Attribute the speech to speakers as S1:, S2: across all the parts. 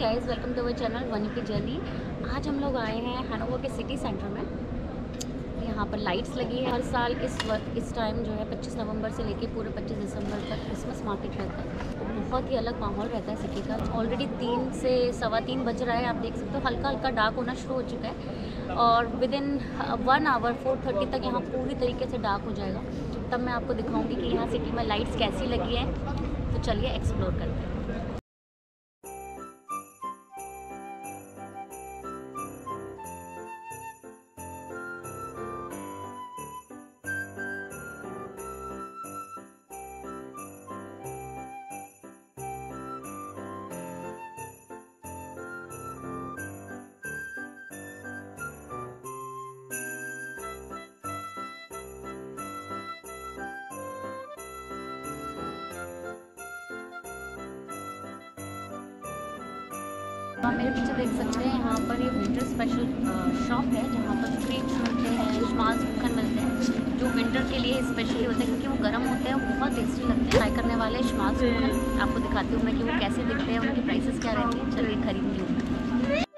S1: Guys welcome to our channel Vani की journey आज हम लोग आए हैं हनोवर के सिटी सेंटर में। यहाँ पर लाइट्स लगी है। हर साल इस वक्त इस टाइम जो है 25 नवंबर से लेके पूरे 25 दिसंबर तक क्रिसमस मार्केट रहता है। तो बहुत ही अलग माहौल रहता है सिटी का। ऑलरेडी तीन से सवा तीन बज रहा है, आप देख सकते हो। हल्का हल्का डार्क होना शुरू हो चुका है। और within one hour four thirty तक यहाँ पूरी तरीके से डार्क हो जाएगा। तब मैं आपको दिखाऊँगी कि यहाँ सिटी में लाइट्स कैसी लगी हैं। तो चलिए एक्सप्लोर करते हैं। आप मेरे पीछे देख सकते हैं, यहाँ पर ये विंटर स्पेशल शॉप है, जहाँ पर क्रीम्स मिलते हैं श्माल्स मक्खन मिलते हैं, जो विंटर के लिए स्पेशली होते हैं, क्योंकि वो गर्म होते हैं बहुत टेस्टी लगते हैं। ट्राई करने वाले श्माल्स मक्खन आपको दिखाती हूँ मैं कि वो कैसे दिखते हैं, उनकी प्राइसेस क्या रहती है। चलिए खरीदती हूँ।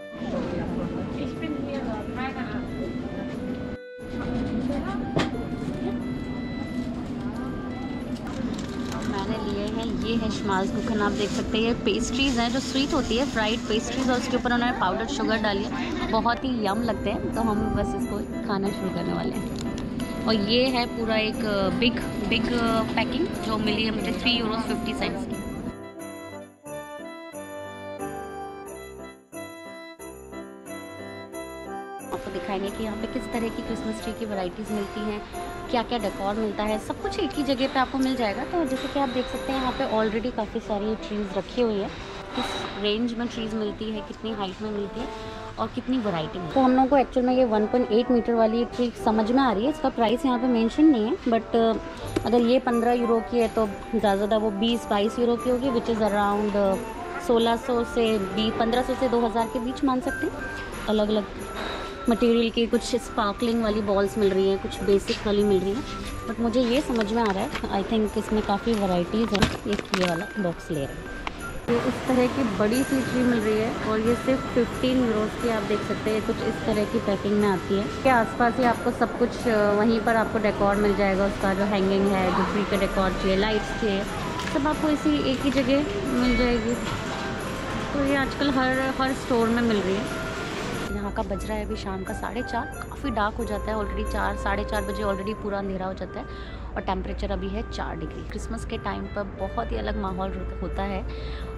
S1: हैं ये है शमाज कुखन आप देख सकते हैं। ये पेस्ट्रीज़ हैं, जो स्वीट होती है फ्राइड पेस्ट्रीज़ और उसके ऊपर उन्होंने पाउडर शुगर डाली है। बहुत ही यम लगते हैं तो हम बस इसको खाना शुरू करने वाले हैं। और ये है पूरा एक बिग बिग पैकिंग जो मिली है मुझे थ्री यूरो फिफ्टी सेंट्स की। आपको दिखाएँगे कि यहाँ पे किस तरह की क्रिसमस ट्री की वैरायटीज़ मिलती हैं क्या क्या डेकोर मिलता है, सब कुछ एक ही जगह पे आपको मिल जाएगा। तो जैसे कि आप देख सकते हैं, यहाँ पे ऑलरेडी काफ़ी सारी ट्रीज़ रखी हुई है। किस रेंज में ट्रीज़ मिलती है, कितनी हाइट में मिलती है और कितनी वैरायटी में। तो हम लोग को एक्चुअल में ये 1.8 मीटर वाली ट्री समझ में आ रही है। इसका प्राइस यहाँ पे मेंशन नहीं है बट अगर ये 15 यूरो की है तो ज़्यादा ज़्यादा वो 20 बाईस यूरो की होगी विच इज़ अराउंड 1600 से बीस पंद्रह सौ से 2000 के बीच मान सकते हैं। अलग अलग मटेरियल की कुछ स्पार्कलिंग वाली बॉल्स मिल रही हैं, कुछ बेसिक वाली मिल रही हैं। बट मुझे ये समझ में आ रहा है आई थिंक इसमें काफ़ी वैरायटीज़ हैं। एक ये वाला बॉक्स ले रहे हैं। ये इस तरह की बड़ी सी ट्री मिल रही है और ये सिर्फ़ 15 यूरोस की आप देख सकते हैं कुछ इस तरह की पैकिंग में आती है। के आसपास ही आपको सब कुछ वहीं पर आपको डेकोर मिल जाएगा, उसका जो हैंगिंग है जो ट्री का डेकोर चाहिए लाइट्स चाहिए, सब आपको इसी एक ही जगह मिल जाएगी। तो ये आजकल हर हर स्टोर में मिल रही है। यहाँ का बज रहा है अभी शाम का साढ़े चार। काफ़ी डार्क हो जाता है ऑलरेडी चार, साढ़े चार बजे ऑलरेडी पूरा अंधेरा हो जाता है और टेम्परेचर अभी है चार डिग्री क्रिसमस के टाइम पर बहुत ही अलग माहौल होता है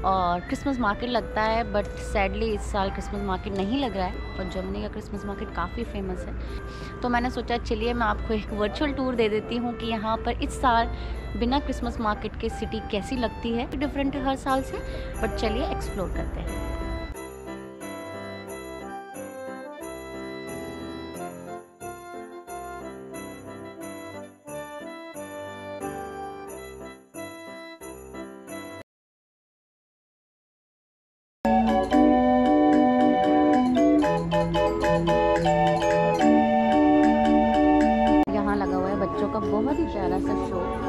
S1: और क्रिसमस मार्केट लगता है बट सैडली इस साल क्रिसमस मार्केट नहीं लग रहा है और जर्मनी का क्रिसमस मार्केट काफ़ी फ़ेमस है। तो मैंने सोचा, चलिए मैं आपको एक वर्चुअल टूर दे देती हूँ कि यहाँ पर इस साल बिना क्रिसमस मार्केट के सिटी कैसी लगती है। डिफरेंट हर साल से बट चलिए एक्सप्लोर करते हैं। यहाँ लगा हुआ